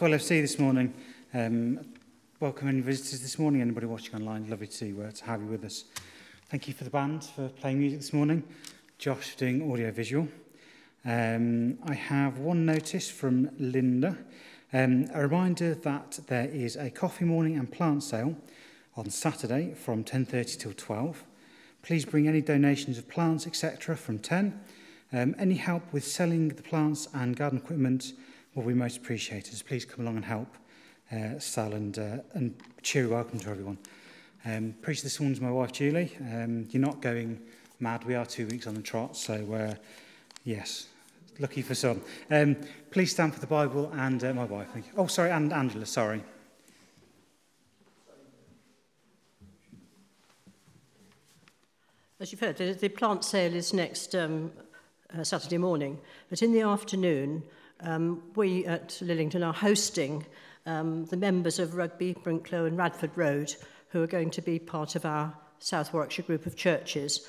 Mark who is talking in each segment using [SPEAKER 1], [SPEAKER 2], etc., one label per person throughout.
[SPEAKER 1] Well, LFC this morning. Um, welcome any visitors this morning, anybody watching online. Lovely to, uh, to have you with us. Thank you for the band for playing music this morning. Josh doing audio visual. Um, I have one notice from Linda. Um, a reminder that there is a coffee morning and plant sale on Saturday from 10.30 till 12. Please bring any donations of plants, etc. from 10. Um, any help with selling the plants and garden equipment will we most appreciate So please come along and help uh, Sal and, uh, and cheery welcome to everyone. Um, preacher this morning's my wife Julie. Um, you're not going mad. We are two weeks on the trot, so uh, yes, lucky for some. Um, please stand for the Bible and uh, my wife. Thank you. Oh, sorry, and Angela. Sorry.
[SPEAKER 2] As you've heard, the, the plant sale is next um, uh, Saturday morning, but in the afternoon, um, we at Lillington are hosting um, the members of Rugby, Brinklow and Radford Road who are going to be part of our South Warwickshire group of churches.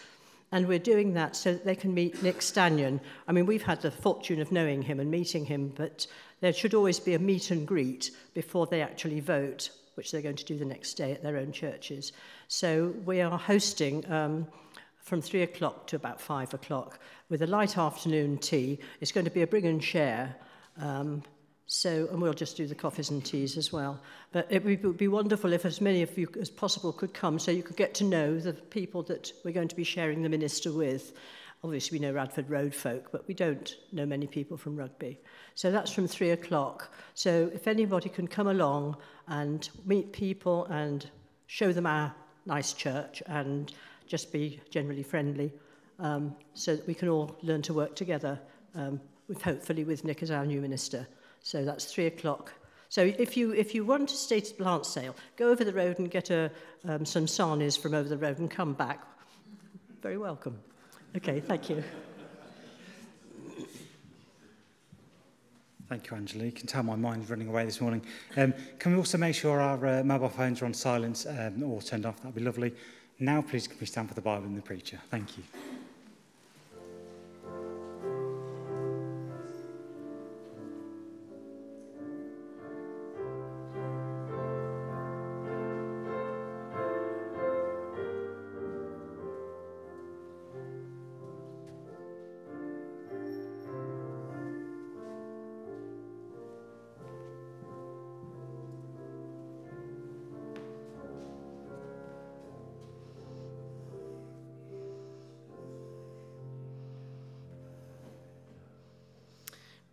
[SPEAKER 2] And we're doing that so that they can meet Nick Stanion. I mean, we've had the fortune of knowing him and meeting him, but there should always be a meet and greet before they actually vote, which they're going to do the next day at their own churches. So we are hosting um, from three o'clock to about five o'clock with a light afternoon tea. It's going to be a bring and share. Um, so, and we'll just do the coffees and teas as well. But it would be wonderful if as many of you as possible could come so you could get to know the people that we're going to be sharing the minister with. Obviously, we know Radford Road folk, but we don't know many people from rugby. So that's from three o'clock. So if anybody can come along and meet people and show them our nice church and just be generally friendly, um, so that we can all learn to work together, um, with hopefully with Nick as our new minister. So that's three o'clock. So if you, if you want to stay to plant sale, go over the road and get a, um, some sarnies from over the road and come back. Very welcome. Okay, thank you.
[SPEAKER 1] Thank you, Angela. You can tell my mind's running away this morning. Um, can we also make sure our uh, mobile phones are on silence um, or turned off? That'd be lovely. Now, please, can we stand for the Bible and the preacher? Thank you.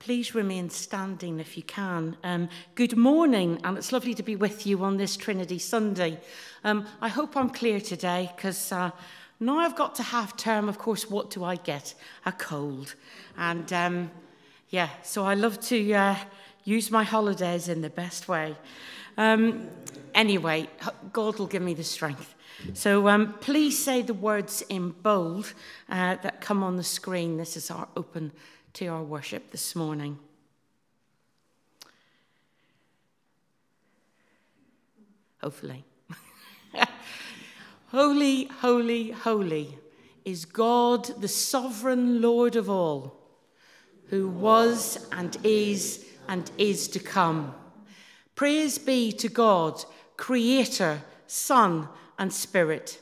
[SPEAKER 3] Please remain standing if you can. Um, good morning, and it's lovely to be with you on this Trinity Sunday. Um, I hope I'm clear today because uh, now I've got to half term, of course, what do I get? A cold. And um, yeah, so I love to uh, use my holidays in the best way. Um, anyway, God will give me the strength. So um, please say the words in bold uh, that come on the screen. This is our open to our worship this morning. Hopefully. holy, holy, holy is God, the sovereign Lord of all, who was and is and is to come. Praise be to God, Creator, Son, and Spirit.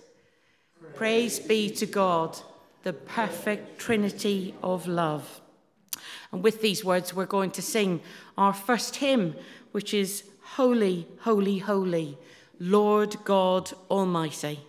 [SPEAKER 3] Praise be to God, the perfect Trinity of love. And with these words, we're going to sing our first hymn, which is Holy, Holy, Holy, Lord God Almighty.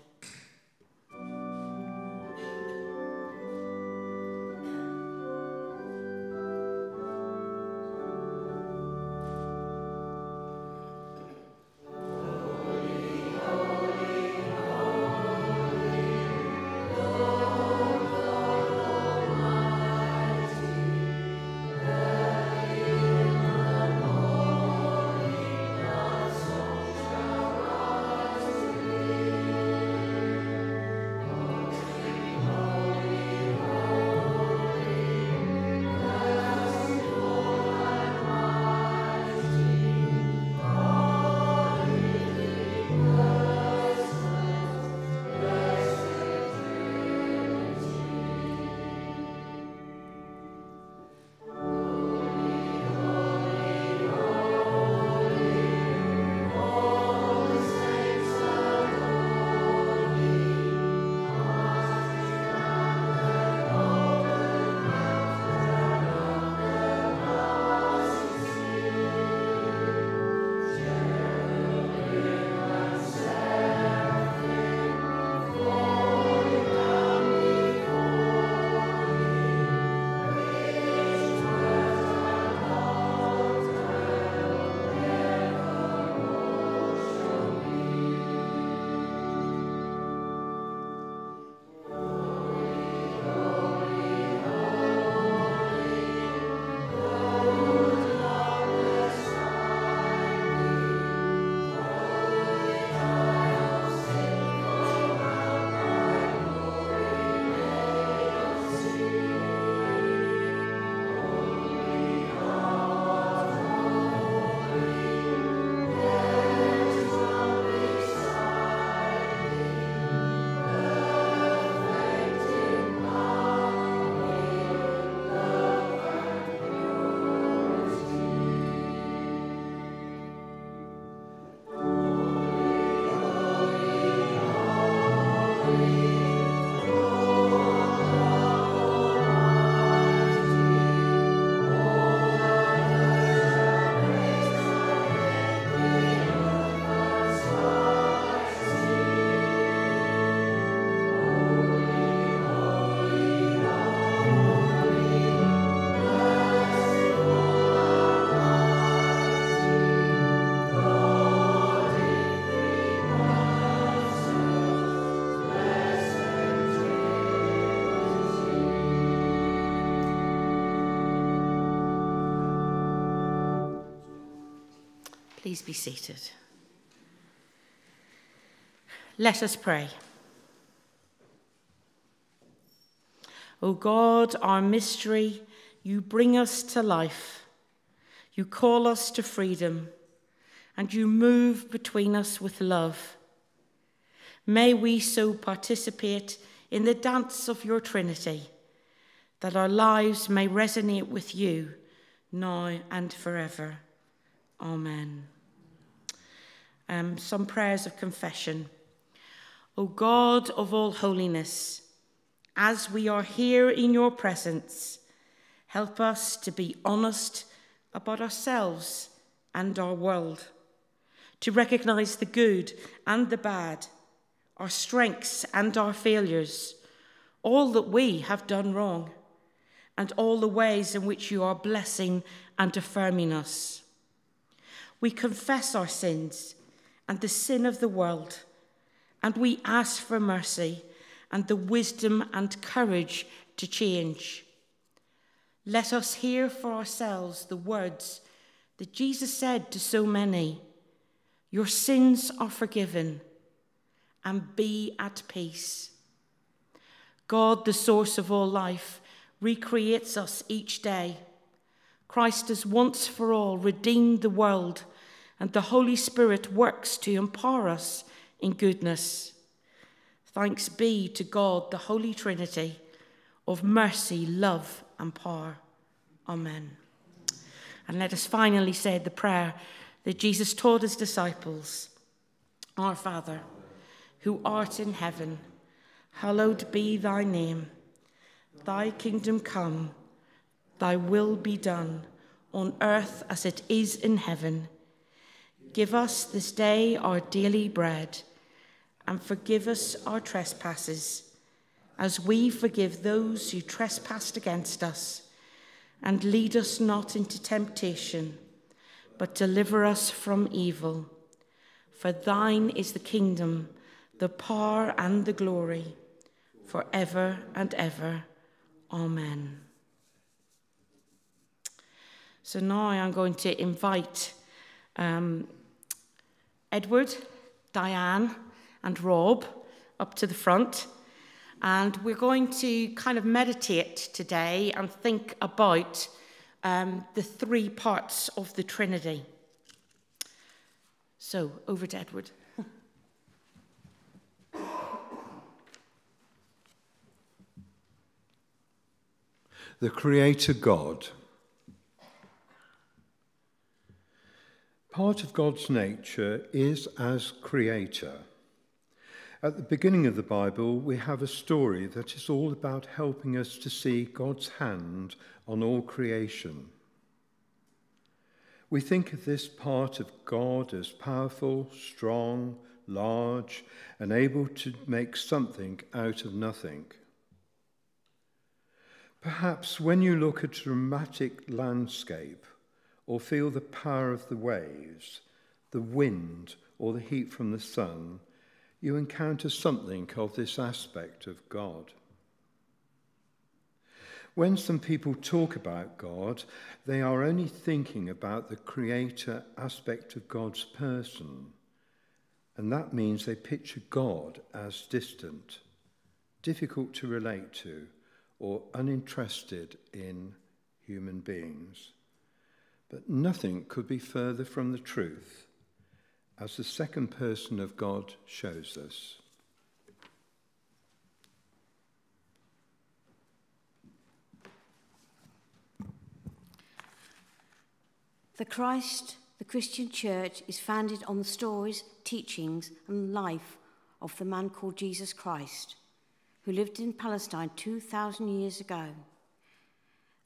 [SPEAKER 3] Please be seated. Let us pray. O God, our mystery, you bring us to life. You call us to freedom, and you move between us with love. May we so participate in the dance of your Trinity that our lives may resonate with you now and forever. Amen. Um, some prayers of confession. O God of all holiness, as we are here in your presence, help us to be honest about ourselves and our world, to recognize the good and the bad, our strengths and our failures, all that we have done wrong, and all the ways in which you are blessing and affirming us. We confess our sins and the sin of the world, and we ask for mercy and the wisdom and courage to change. Let us hear for ourselves the words that Jesus said to so many Your sins are forgiven, and be at peace. God, the source of all life, recreates us each day. Christ has once for all redeemed the world, and the Holy Spirit works to empower us in goodness. Thanks be to God, the Holy Trinity, of mercy, love, and power. Amen. And let us finally say the prayer that Jesus taught his disciples Our Father, who art in heaven, hallowed be thy name. Thy kingdom come, thy will be done, on earth as it is in heaven. Give us this day our daily bread, and forgive us our trespasses, as we forgive those who trespass against us. And lead us not into temptation, but deliver us from evil. For thine is the kingdom, the power, and the glory, for ever and ever. Amen. So now I'm going to invite um, Edward, Diane, and Rob up to the front. And we're going to kind of meditate today and think about um, the three parts of the Trinity. So, over to Edward.
[SPEAKER 4] the Creator God. Part of God's nature is as Creator. At the beginning of the Bible, we have a story that is all about helping us to see God's hand on all creation. We think of this part of God as powerful, strong, large, and able to make something out of nothing. Perhaps when you look at a dramatic landscape or feel the power of the waves, the wind, or the heat from the sun, you encounter something of this aspect of God. When some people talk about God, they are only thinking about the creator aspect of God's person. And that means they picture God as distant, difficult to relate to, or uninterested in human beings. But nothing could be further from the truth, as the second person of God shows us.
[SPEAKER 5] The Christ, the Christian church, is founded on the stories, teachings, and life of the man called Jesus Christ who lived in Palestine 2,000 years ago.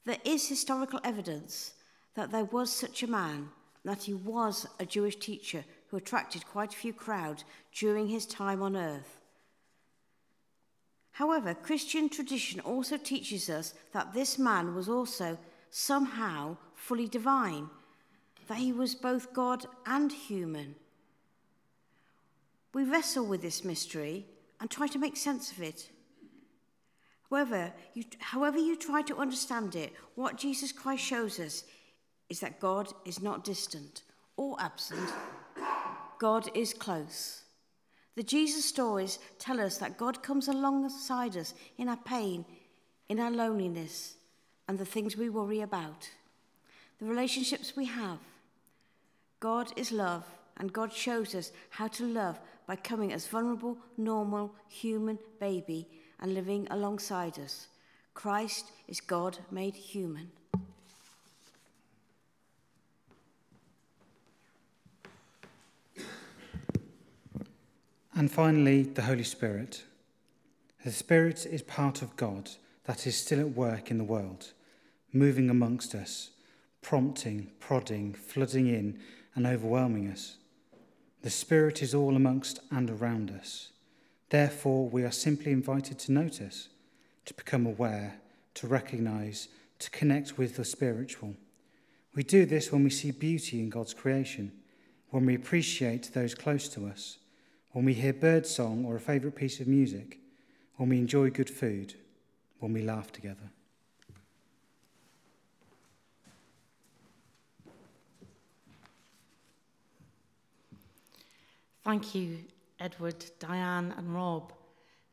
[SPEAKER 5] There is historical evidence that there was such a man, that he was a Jewish teacher who attracted quite a few crowds during his time on earth. However, Christian tradition also teaches us that this man was also somehow fully divine, that he was both God and human. We wrestle with this mystery and try to make sense of it. However you, however you try to understand it, what Jesus Christ shows us is that God is not distant or absent, God is close. The Jesus stories tell us that God comes alongside us in our pain, in our loneliness, and the things we worry about, the relationships we have. God is love, and God shows us how to love by coming as vulnerable, normal, human baby and living alongside us. Christ is God made human.
[SPEAKER 1] And finally, the Holy Spirit. The Spirit is part of God that is still at work in the world, moving amongst us, prompting, prodding, flooding in, and overwhelming us. The Spirit is all amongst and around us. Therefore, we are simply invited to notice, to become aware, to recognize, to connect with the spiritual. We do this when we see beauty in God's creation, when we appreciate those close to us, when we hear birdsong or a favourite piece of music, when we enjoy good food, when we laugh together.
[SPEAKER 3] Thank you, Edward, Diane, and Rob.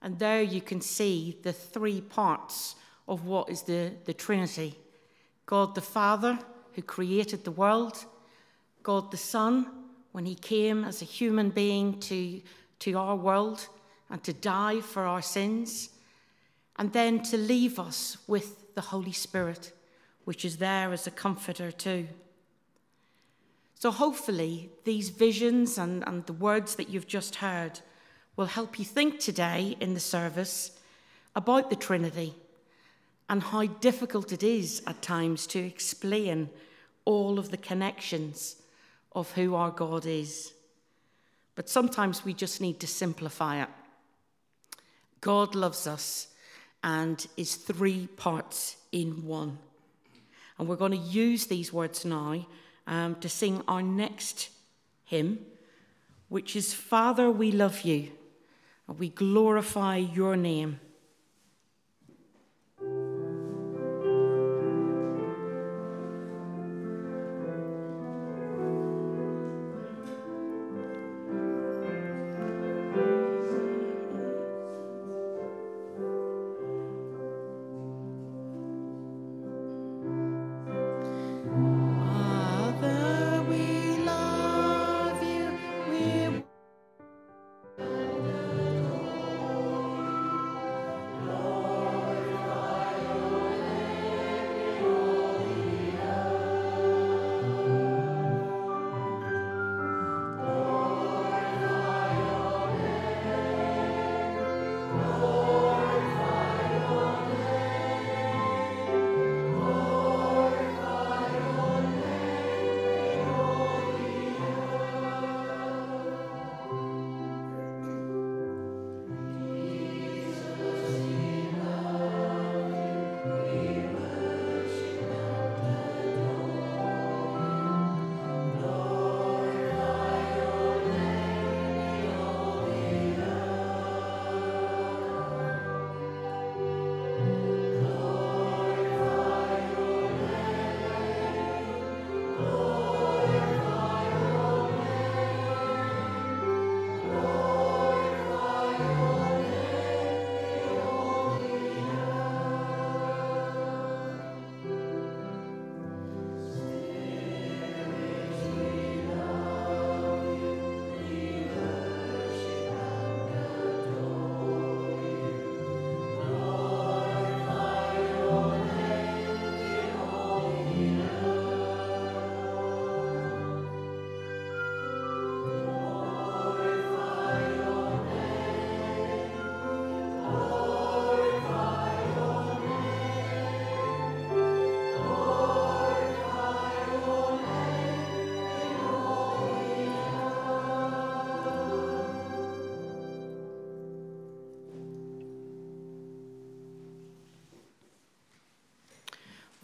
[SPEAKER 3] And there you can see the three parts of what is the, the Trinity God the Father, who created the world, God the Son, when he came as a human being to, to our world and to die for our sins, and then to leave us with the Holy Spirit, which is there as a comforter too. So, hopefully, these visions and, and the words that you've just heard will help you think today in the service about the Trinity and how difficult it is at times to explain all of the connections of who our God is. But sometimes we just need to simplify it. God loves us and is three parts in one. And we're going to use these words now um, to sing our next hymn, which is Father, we love you, and we glorify your name.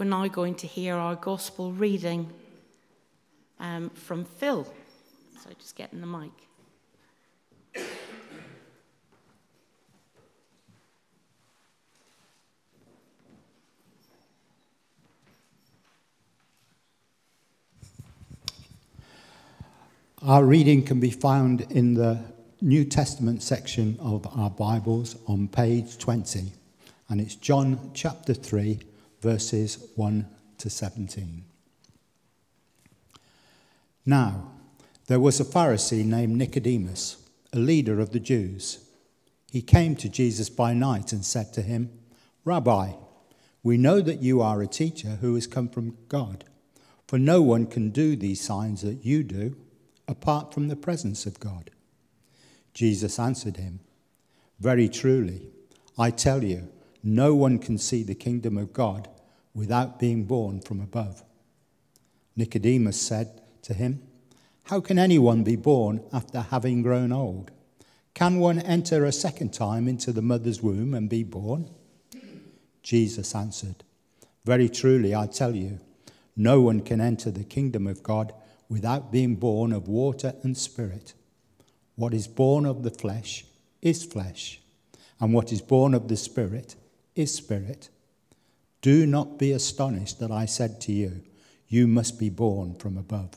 [SPEAKER 3] We're now going to hear our gospel reading um, from Phil. So just getting the mic.
[SPEAKER 6] Our reading can be found in the New Testament section of our Bibles on page 20, and it's John chapter 3, verses 1 to 17. Now, there was a Pharisee named Nicodemus, a leader of the Jews. He came to Jesus by night and said to him, Rabbi, we know that you are a teacher who has come from God, for no one can do these signs that you do apart from the presence of God. Jesus answered him, Very truly, I tell you, no one can see the kingdom of God without being born from above. Nicodemus said to him, How can anyone be born after having grown old? Can one enter a second time into the mother's womb and be born? Jesus answered, Very truly, I tell you, no one can enter the kingdom of God without being born of water and spirit. What is born of the flesh is flesh, and what is born of the spirit is spirit. Do not be astonished that I said to you, You must be born from above.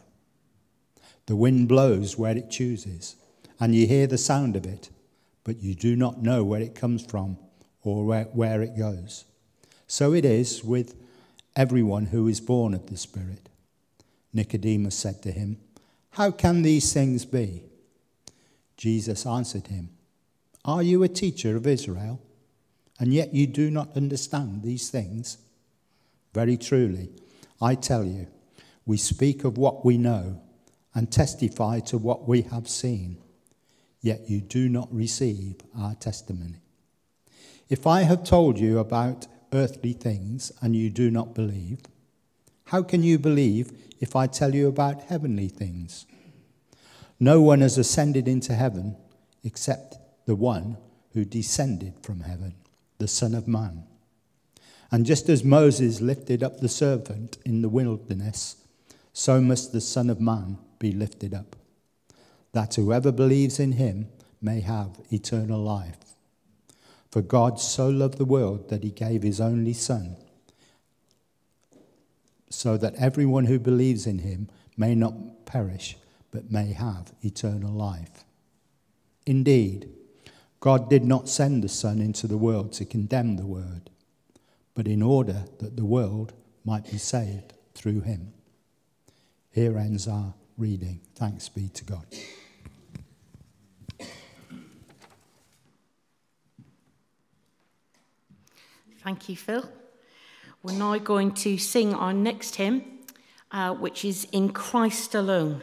[SPEAKER 6] The wind blows where it chooses, and you hear the sound of it, but you do not know where it comes from or where, where it goes. So it is with everyone who is born of the Spirit. Nicodemus said to him, How can these things be? Jesus answered him, Are you a teacher of Israel, and yet you do not understand these things? Very truly, I tell you, we speak of what we know and testify to what we have seen, yet you do not receive our testimony. If I have told you about earthly things and you do not believe, how can you believe if I tell you about heavenly things? No one has ascended into heaven except the one who descended from heaven, the Son of Man. And just as Moses lifted up the serpent in the wilderness, so must the Son of Man be lifted up, that whoever believes in him may have eternal life. For God so loved the world that he gave his only Son so that everyone who believes in him may not perish, but may have eternal life. Indeed, God did not send the Son into the world to condemn the world, but in order that the world might be saved through him. Here ends our reading. Thanks be to God.
[SPEAKER 3] Thank you, Phil. We're now going to sing our next hymn, uh, which is In Christ Alone.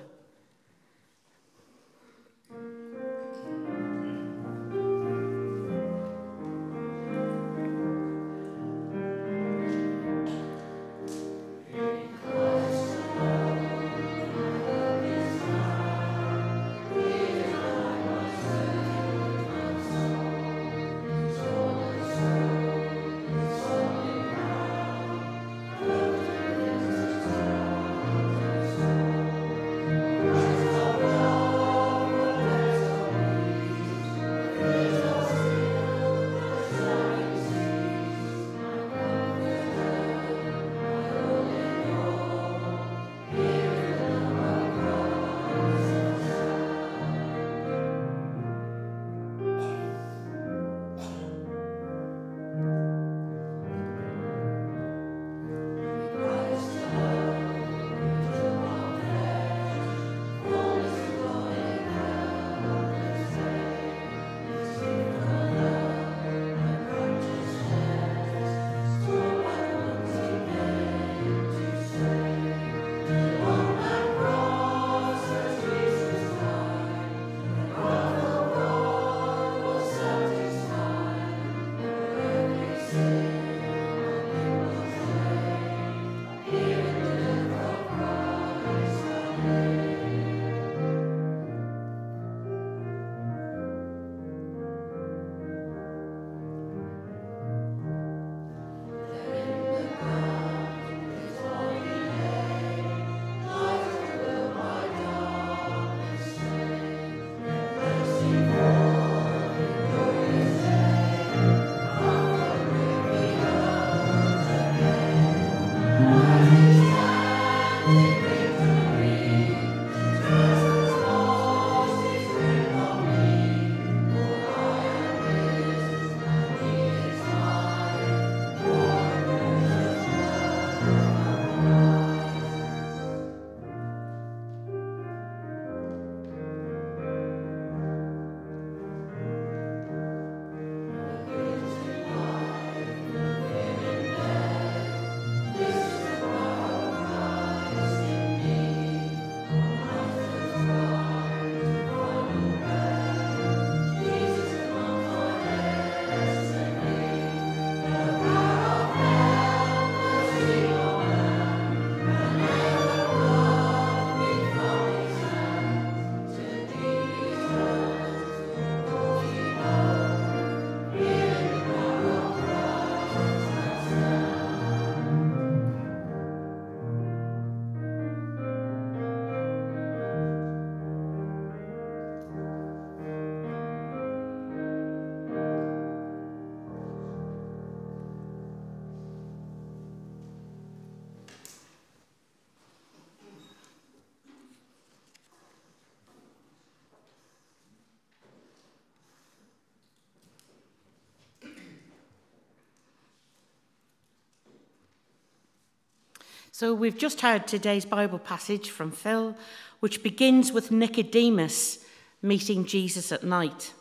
[SPEAKER 3] So we've just heard today's Bible passage from Phil, which begins with Nicodemus meeting Jesus at night.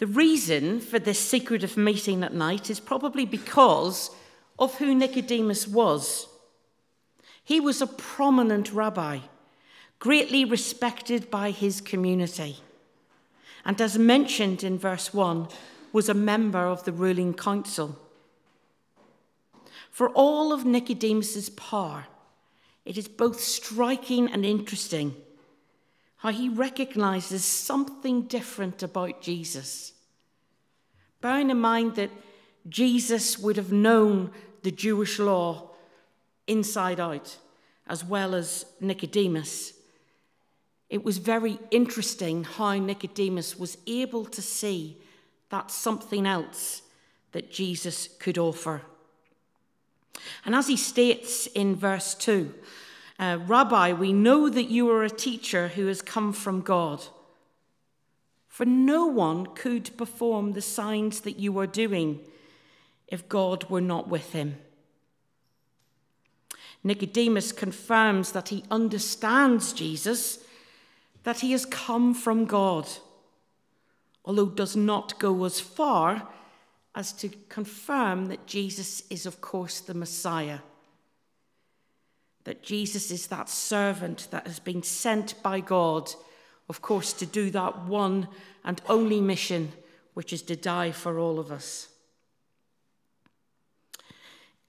[SPEAKER 3] The reason for this secret of meeting at night is probably because of who Nicodemus was. He was a prominent rabbi, greatly respected by his community, and as mentioned in verse 1, was a member of the ruling council. For all of Nicodemus's power, it is both striking and interesting how he recognizes something different about Jesus. Bearing in mind that Jesus would have known the Jewish law inside out, as well as Nicodemus. It was very interesting how Nicodemus was able to see that something else that Jesus could offer. And as he states in verse 2, uh, Rabbi, we know that you are a teacher who has come from God. For no one could perform the signs that you are doing if God were not with him. Nicodemus confirms that he understands Jesus, that he has come from God, although does not go as far as to confirm that Jesus is, of course, the Messiah. That Jesus is that servant that has been sent by God, of course, to do that one and only mission, which is to die for all of us.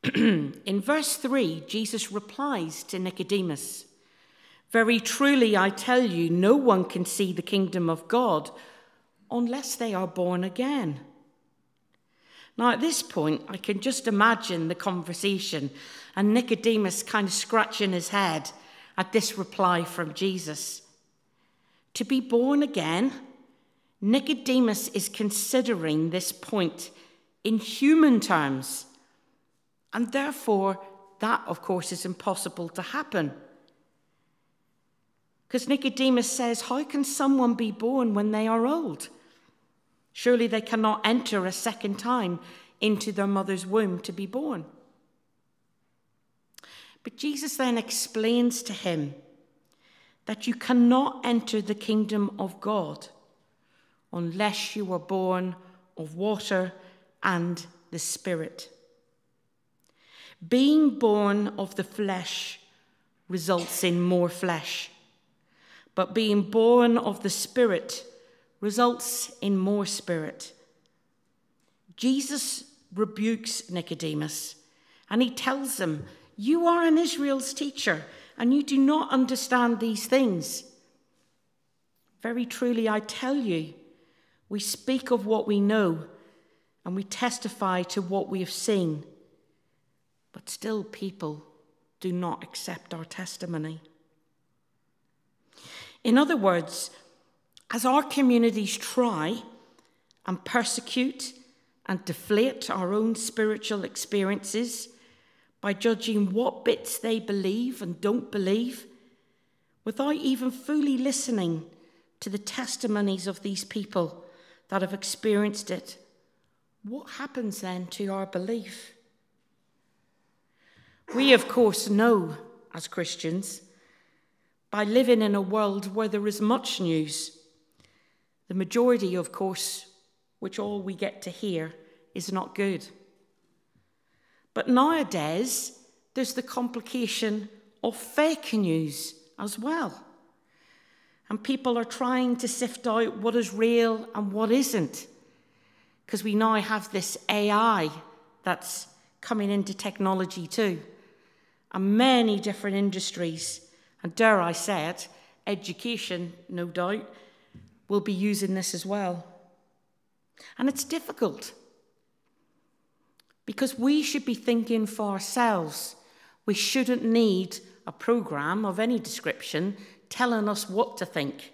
[SPEAKER 3] In verse 3, Jesus replies to Nicodemus Very truly, I tell you, no one can see the kingdom of God unless they are born again. Now, at this point, I can just imagine the conversation and Nicodemus kind of scratching his head at this reply from Jesus. To be born again, Nicodemus is considering this point in human terms. And therefore, that, of course, is impossible to happen. Because Nicodemus says, How can someone be born when they are old? Surely they cannot enter a second time into their mother's womb to be born. But Jesus then explains to him that you cannot enter the kingdom of God unless you are born of water and the Spirit. Being born of the flesh results in more flesh, but being born of the Spirit results in more spirit. Jesus rebukes Nicodemus and he tells him, You are an Israel's teacher and you do not understand these things. Very truly, I tell you, we speak of what we know and we testify to what we have seen, but still people do not accept our testimony. In other words, as our communities try and persecute and deflate our own spiritual experiences by judging what bits they believe and don't believe, without even fully listening to the testimonies of these people that have experienced it, what happens then to our belief? We, of course, know as Christians, by living in a world where there is much news the majority, of course, which all we get to hear, is not good. But nowadays, there's the complication of fake news as well. And people are trying to sift out what is real and what isn't. Because we now have this AI that's coming into technology too. And many different industries, and dare I say it, education, no doubt, will be using this as well. And it's difficult because we should be thinking for ourselves. We shouldn't need a program of any description telling us what to think.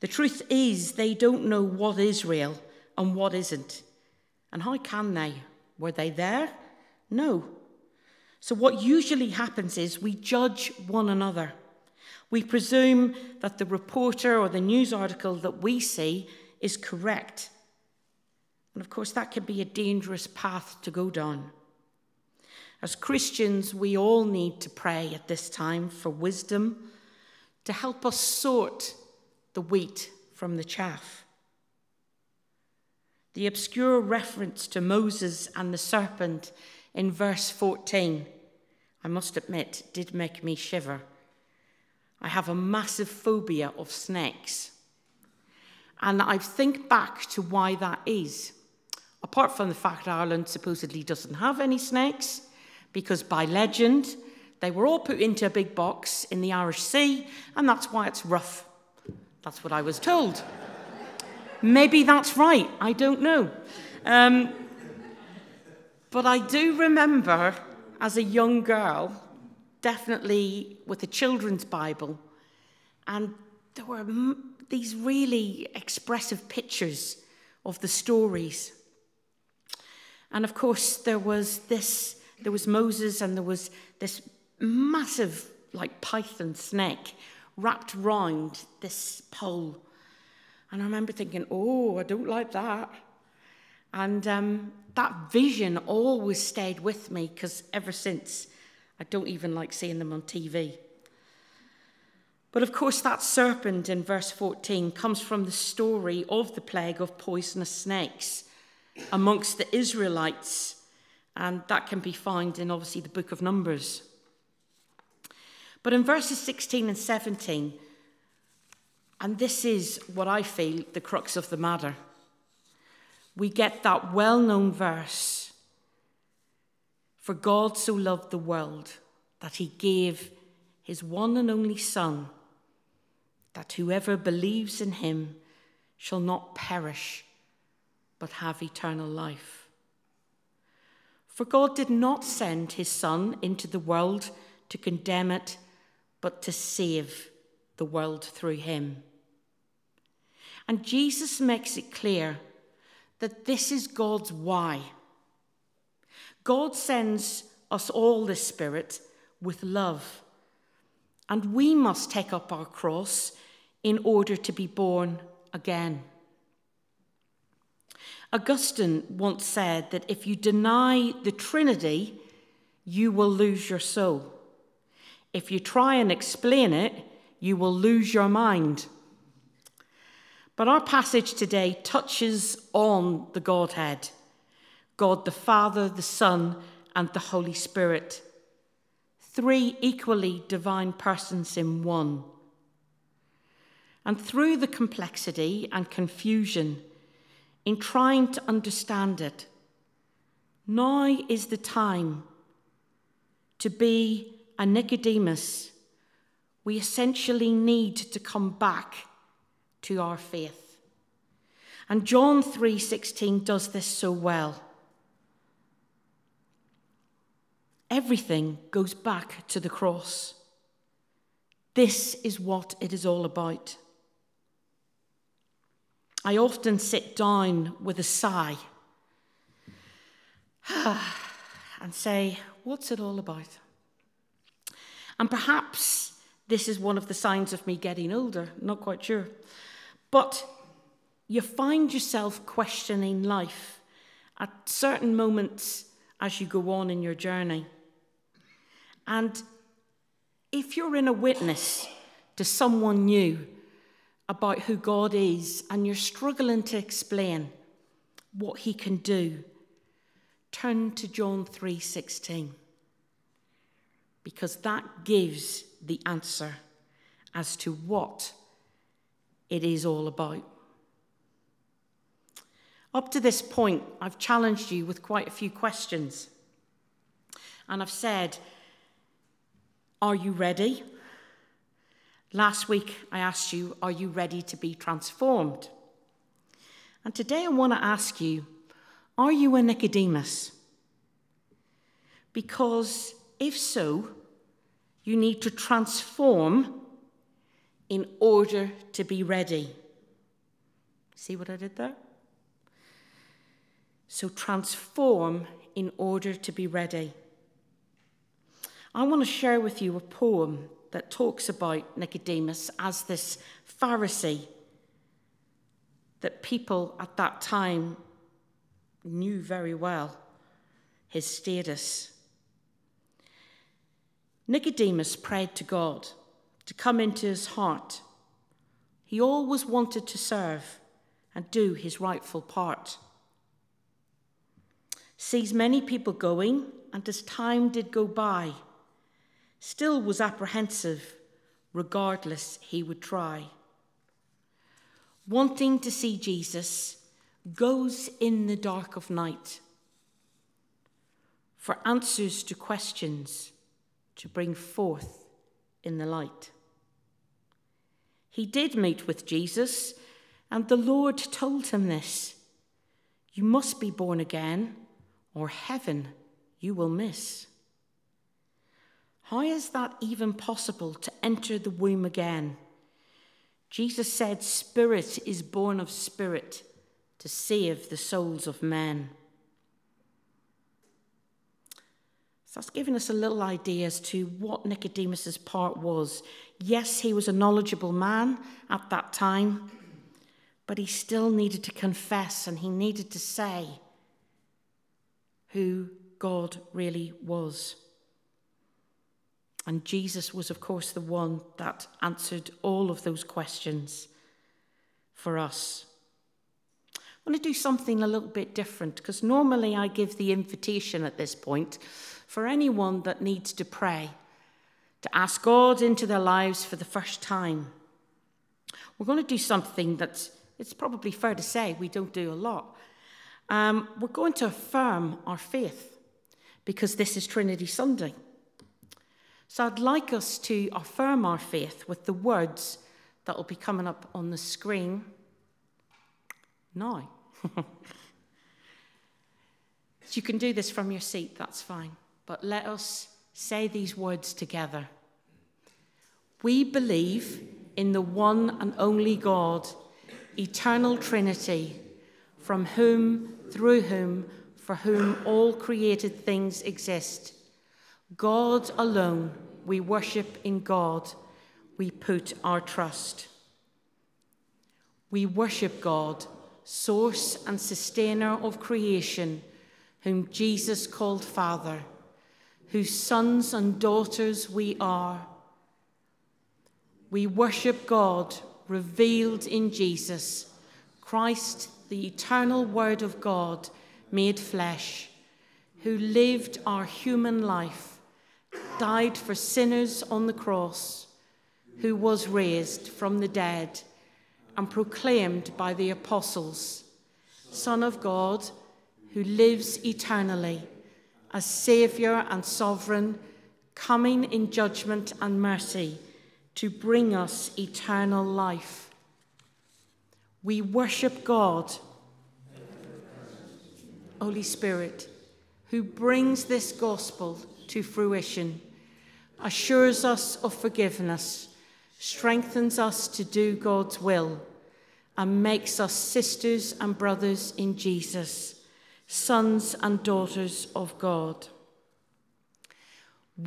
[SPEAKER 3] The truth is, they don't know what is real and what isn't. And how can they? Were they there? No. So, what usually happens is we judge one another. We presume that the reporter or the news article that we see is correct. And of course, that can be a dangerous path to go down. As Christians, we all need to pray at this time for wisdom to help us sort the wheat from the chaff. The obscure reference to Moses and the serpent in verse 14, I must admit, did make me shiver. I have a massive phobia of snakes. And I think back to why that is. Apart from the fact that Ireland supposedly doesn't have any snakes, because by legend, they were all put into a big box in the Irish Sea, and that's why it's rough. That's what I was told. Maybe that's right, I don't know. Um, but I do remember as a young girl, definitely with a children's Bible, and there were these really expressive pictures of the stories. And of course, there was this, there was Moses, and there was this massive, like python snake wrapped round this pole. And I remember thinking, oh, I don't like that. And um, that vision always stayed with me because ever since, I don't even like seeing them on TV. But of course, that serpent in verse 14 comes from the story of the plague of poisonous snakes amongst the Israelites, and that can be found in obviously the book of Numbers. But in verses 16 and 17, and this is what I feel the crux of the matter, we get that well known verse For God so loved the world that he gave his one and only Son, that whoever believes in him shall not perish, but have eternal life. For God did not send his Son into the world to condemn it but to save the world through him. And Jesus makes it clear that this is God's why. God sends us all the Spirit with love, and we must take up our cross in order to be born again. Augustine once said that if you deny the Trinity, you will lose your soul. If you try and explain it, you will lose your mind. But our passage today touches on the Godhead God the Father, the Son, and the Holy Spirit. Three equally divine persons in one. And through the complexity and confusion in trying to understand it, now is the time to be a Nicodemus, we essentially need to come back to our faith. And John 3:16 does this so well. Everything goes back to the cross. This is what it is all about. I often sit down with a sigh and say, What's it all about? And perhaps this is one of the signs of me getting older, not quite sure. But you find yourself questioning life at certain moments as you go on in your journey. And if you're in a witness to someone new about who God is and you're struggling to explain what he can do, turn to John 3:16 because that gives the answer as to what it is all about. Up to this point, I've challenged you with quite a few questions. And I've said, Are you ready? Last week, I asked you, Are you ready to be transformed? And today, I want to ask you, Are you a Nicodemus? Because if so, you need to transform in order to be ready. See what I did there? So transform in order to be ready. I want to share with you a poem that talks about Nicodemus as this Pharisee that people at that time knew very well his status. Nicodemus prayed to God to come into his heart. He always wanted to serve and do his rightful part. Sees many people going, and as time did go by, still was apprehensive, regardless, he would try. Wanting to see Jesus, goes in the dark of night for answers to questions to bring forth in the light. He did meet with Jesus, and the Lord told him this You must be born again, or heaven you will miss. How is that even possible to enter the womb again? Jesus said, Spirit is born of spirit to save the souls of men. So that's giving us a little idea as to what Nicodemus's part was. Yes, he was a knowledgeable man at that time, but he still needed to confess and he needed to say who God really was. And Jesus was, of course, the one that answered all of those questions for us. I want to do something a little bit different because normally I give the invitation at this point for anyone that needs to pray, to ask God into their lives for the first time. We're going to do something that's, it's probably fair to say, we don't do a lot. Um, we're going to affirm our faith because this is Trinity Sunday. So I'd like us to affirm our faith with the words that will be coming up on the screen now. you can do this from your seat, that's fine but let us say these words together. We believe in the one and only God, eternal Trinity, from whom, through whom, for whom all created things exist. God alone, we worship in God, we put our trust. We worship God, source and sustainer of creation, whom Jesus called Father whose sons and daughters we are. We worship God revealed in Jesus, Christ, the eternal Word of God made flesh, who lived our human life, died for sinners on the cross, who was raised from the dead and proclaimed by the apostles, Son of God, who lives eternally as Saviour and Sovereign, coming in judgment and mercy to bring us eternal life. We worship God, Holy Spirit, who brings this gospel to fruition, assures us of forgiveness, strengthens us to do God's will, and makes us sisters and brothers in Jesus sons and daughters of God.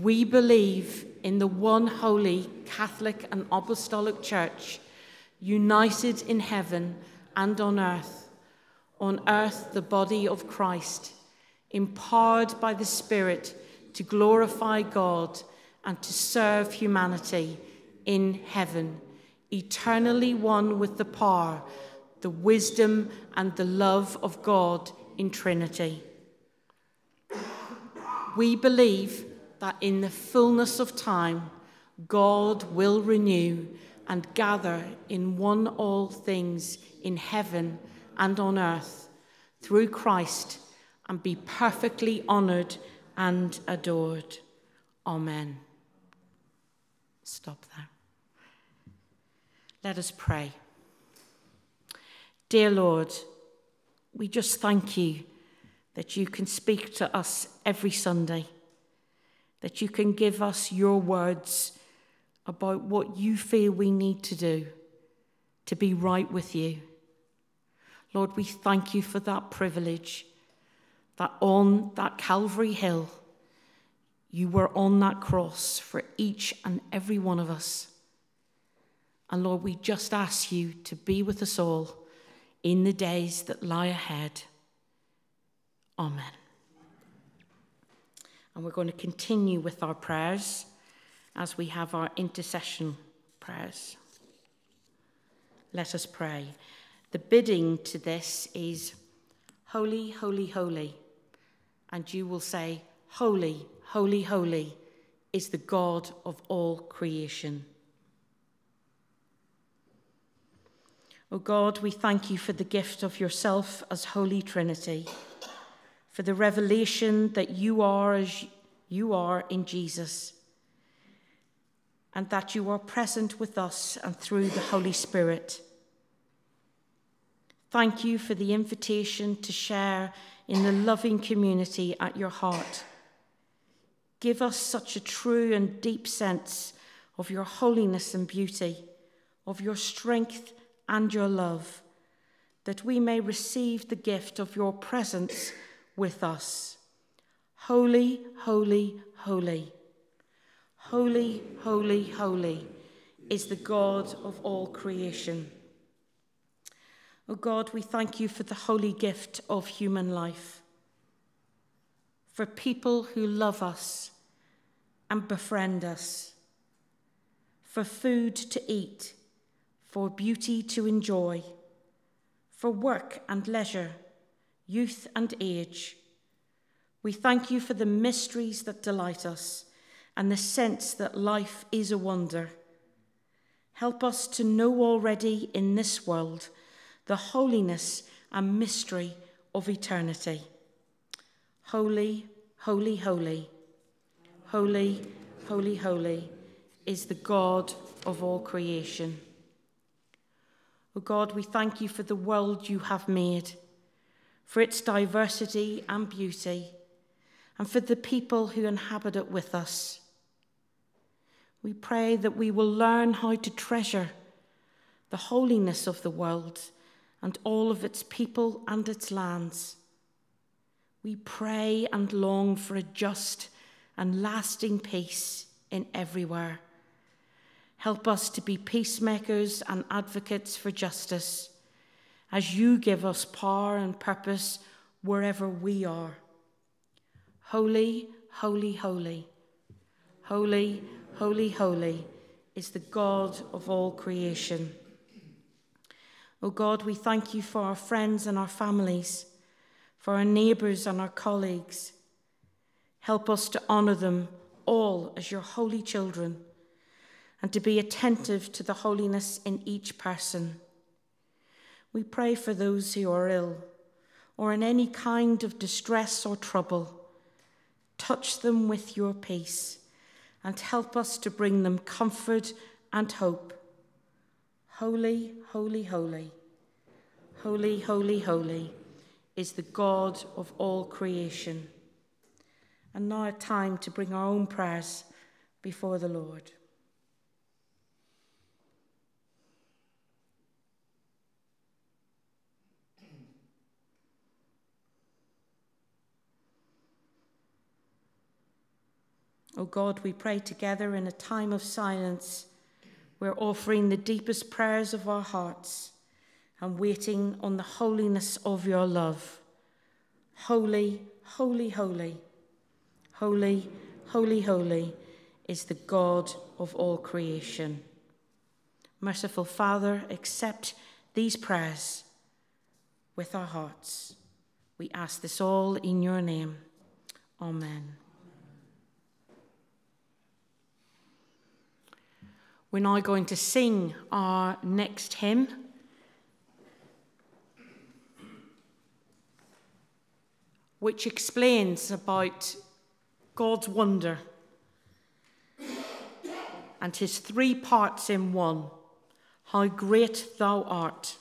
[SPEAKER 3] We believe in the one holy Catholic and Apostolic Church, united in heaven and on earth, on earth the body of Christ, empowered by the Spirit to glorify God and to serve humanity in heaven, eternally one with the power, the wisdom, and the love of God in Trinity. We believe that in the fullness of time, God will renew and gather in one all things in heaven and on earth through Christ and be perfectly honoured and adored. Amen. Stop there. Let us pray. Dear Lord, we just thank you that you can speak to us every Sunday, that you can give us your words about what you feel we need to do to be right with you. Lord, we thank you for that privilege that on that Calvary Hill, you were on that cross for each and every one of us. And Lord, we just ask you to be with us all in the days that lie ahead. Amen. And we're going to continue with our prayers. as we have our intercession prayers. Let us pray. The bidding to this is Holy, holy, holy. And you will say, Holy, holy, holy is the God of all creation. O God, we thank you for the gift of yourself as Holy Trinity, for the revelation that you are as you are in Jesus, and that you are present with us and through the Holy Spirit. Thank you for the invitation to share in the loving community at your heart. Give us such a true and deep sense of your holiness and beauty, of your strength and your love, that we may receive the gift of your presence with us. Holy, holy, holy. Holy, holy, holy is the God of all creation. O oh God, we thank you for the holy gift of human life, for people who love us and befriend us, for food to eat for beauty to enjoy, for work and leisure, youth and age. We thank you for the mysteries that delight us and the sense that life is a wonder. Help us to know already in this world the holiness and mystery of eternity. Holy, holy, holy, holy, holy, holy is the God of all creation. O oh God, we thank you for the world you have made, for its diversity and beauty, and for the people who inhabit it with us. We pray that we will learn how to treasure the holiness of the world and all of its people and its lands. We pray and long for a just and lasting peace in everywhere. Help us to be peacemakers and advocates for justice as you give us power and purpose wherever we are. Holy, holy, holy, holy, holy, holy is the God of all creation. O oh God, we thank you for our friends and our families, for our neighbours and our colleagues. Help us to honour them all as your holy children and to be attentive to the holiness in each person. We pray for those who are ill or in any kind of distress or trouble. Touch them with your peace and help us to bring them comfort and hope. Holy, holy, holy, holy, holy, holy is the God of all creation. And now a time to bring our own prayers before the Lord. O oh God, we pray together in a time of silence. We're offering the deepest prayers of our hearts and waiting on the holiness of your love. Holy, holy, holy, holy, holy, holy is the God of all creation. Merciful Father, accept these prayers with our hearts. We ask this all in your name. Amen. We're now going to sing our next hymn. Which explains about God's wonder and his three parts in one. How great thou art.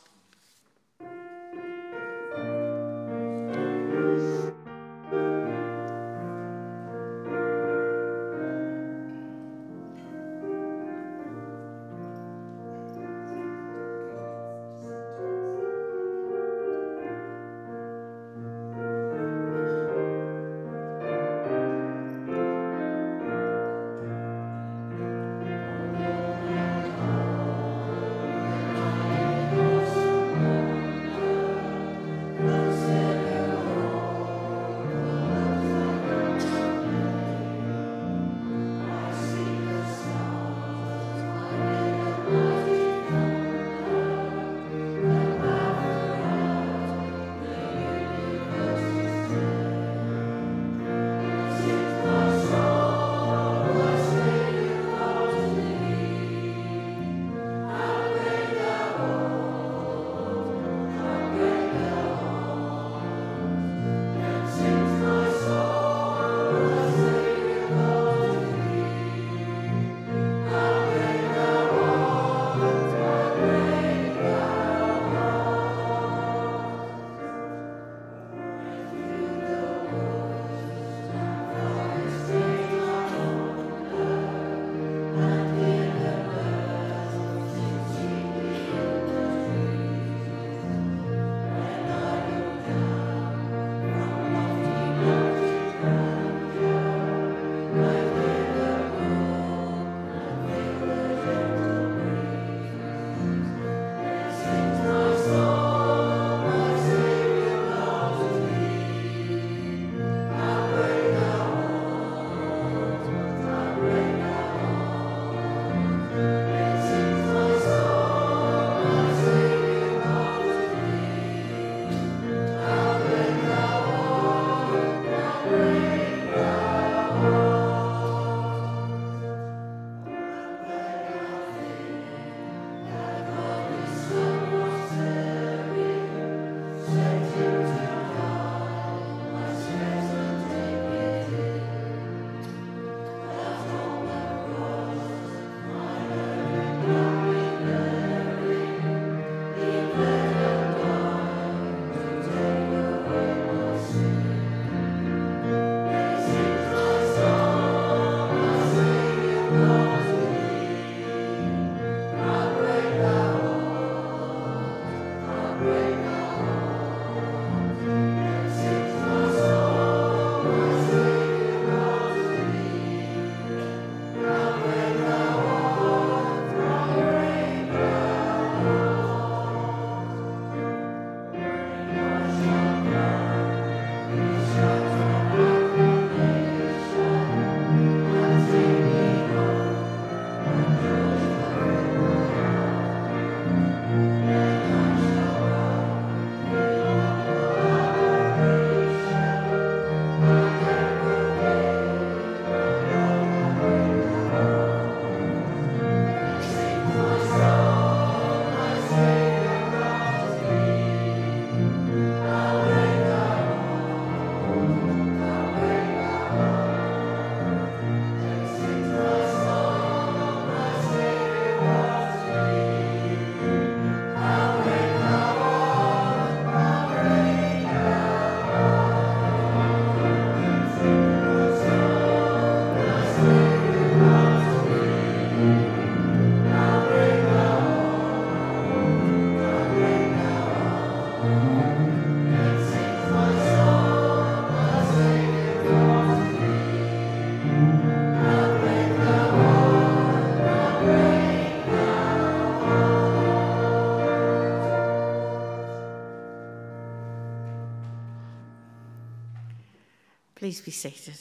[SPEAKER 3] Please be seated.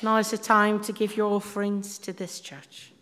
[SPEAKER 3] Now is the time to give your offerings to this church.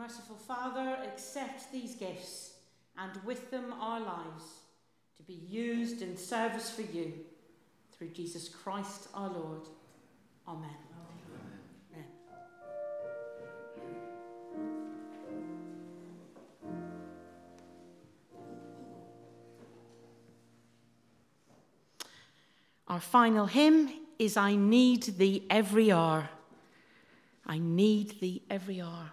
[SPEAKER 3] Merciful Father, accept these gifts and with them our lives to be used in service for you through Jesus Christ our Lord. Amen. Our final hymn is I Need Thee Every Hour. I need thee every hour.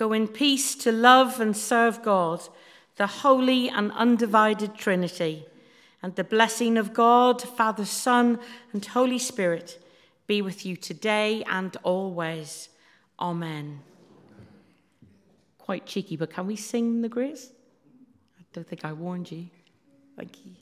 [SPEAKER 3] Go in peace to love and serve God, the holy and undivided Trinity. And the blessing of God, Father, Son, and Holy Spirit be with you today and always. Amen. Quite cheeky, but can we sing the grace? I don't think I warned you. Thank you.